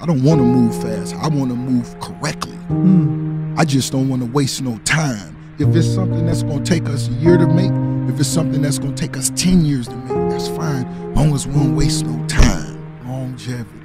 I don't want to move fast. I want to move correctly. Mm. I just don't want to waste no time. If it's something that's going to take us a year to make, if it's something that's going to take us 10 years to make, that's fine. As long as we don't waste no time. Longevity.